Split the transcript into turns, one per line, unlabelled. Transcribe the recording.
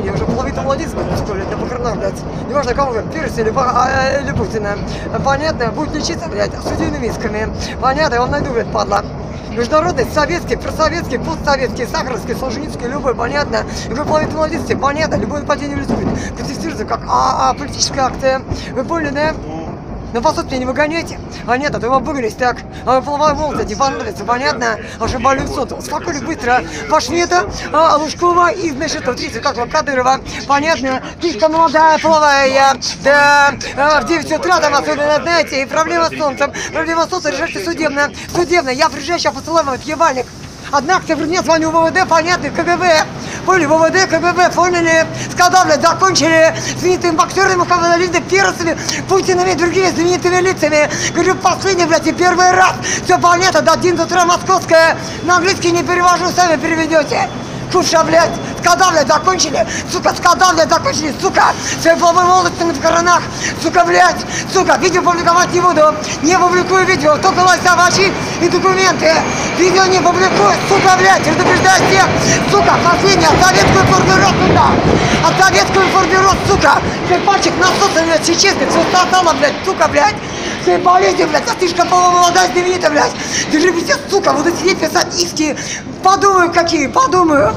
последний, уже половина молодец, сука, блядь, на похоронах, блядь. Неважно, кого вы, Пирса или, а, или Путина. Понятно, будет лечиться, блядь, судейными исками. Понятно, я вам найду, блядь, падла. Международный, советский, просоветский, постсоветский, сахаровский, солженицкий, любой, понятно. Вы половина молодец, понятно, любое нападение в будет протестируется как а, а, политическая акция. Вы поняли, да? Ну, по сути, не выгоняйте. А нет, а то его выгонять так. А половая молодость, не понравится, понятно? Ошибали в соту. Спокойно, быстро. Это, а, Лужкова и, значит, вот видите, как вам Кадырова. Понятно? Пишка молодая, половая. Да, а, в 9 утра там особенно, знаете, и проблема с солнцем. Проблема с солнцем решайте судебно. Судебно. Я приезжаю, сейчас вам этот ебальник. Одна акция нет, звоню в ВВД, понятно, КГБ. Поняли, ВВД, КГБ, поняли, скандал, блядь, закончили знаменитыми боксерами, коммуналистами, пирсами, Путинами и другими знаменитыми лицами. Говорю, последний, блядь, и первый раз. Все понятно, до 11 утра московская. На английский не перевожу, сами переведете. Куша, блядь, скандал, блядь, закончили. Сука, скандал, блядь, закончили, сука. Своей половой молодости на коронах. Сука, блядь, сука, видео публиковать не буду. Не публикую видео, только лайся ваши и документы. Видео не публикую, сука, блядь, предупреждаю всех. Сука, последний, от советскую формировку туда. От советскую формировку, сука. Как пальчик насоса, блядь, чечистый, все стало, блядь, сука, блядь. Все болезни, блядь, а ты ж молодая знаменитая, блядь. Ты же пиздец, сука, буду сидеть писать иски. Подумаю, какие, подумаю.